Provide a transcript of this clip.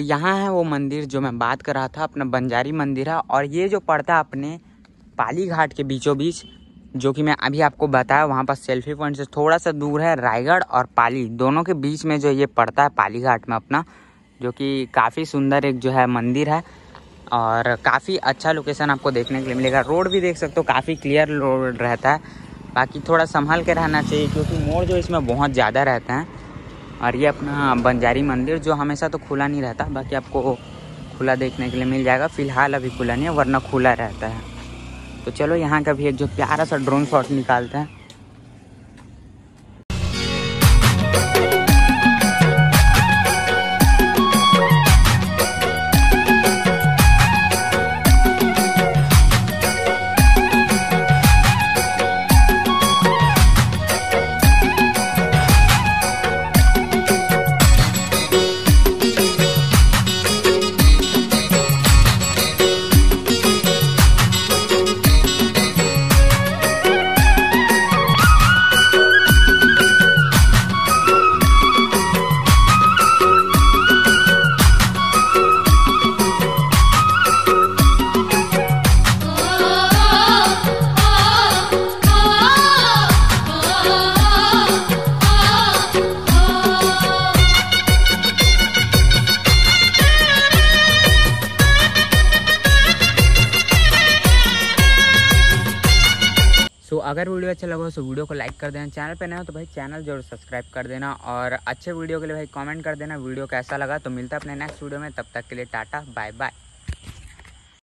यहाँ है वो मंदिर जो मैं बात कर रहा था, अपना बंजारी मंदिर है और ये जो पड़ता है अपने पाली घाट के बीचों बीच जो कि मैं अभी आपको बताया, वहाँ पर सेल्फी पॉइंट से थोड़ा सा दूर है रायगढ़ और पाली। दोनों के बीच में जो ये पड़ता है पाली घाट में अपना, जो कि काफ़ी सुंदर एक जो है मंदिर है और काफ़ी अच्छा लोकेशन आपको देखने के लिए मिलेगा। रोड भी देख सकते हो, काफ़ी क्लियर रोड रहता है। बाकी थोड़ा संभाल के रहना चाहिए, क्योंकि मोड़ जो इसमें बहुत ज़्यादा रहते हैं और ये अपना बंजारी मंदिर जो हमेशा तो खुला नहीं रहता, बाकी आपको खुला देखने के लिए मिल जाएगा। फ़िलहाल अभी खुला नहीं है, वरना खुला रहता है। तो चलो, यहाँ का भी एक जो प्यारा सा ड्रोन शॉट निकालते हैं। अगर वीडियो अच्छा लगा तो वीडियो को लाइक कर देना, चैनल पर ना हो तो भाई चैनल ज़रूर सब्सक्राइब कर देना और अच्छे वीडियो के लिए भाई कमेंट कर देना, वीडियो कैसा लगा तो मिलता है अपने नेक्स्ट वीडियो में, तब तक के लिए टाटा, बाय बाय।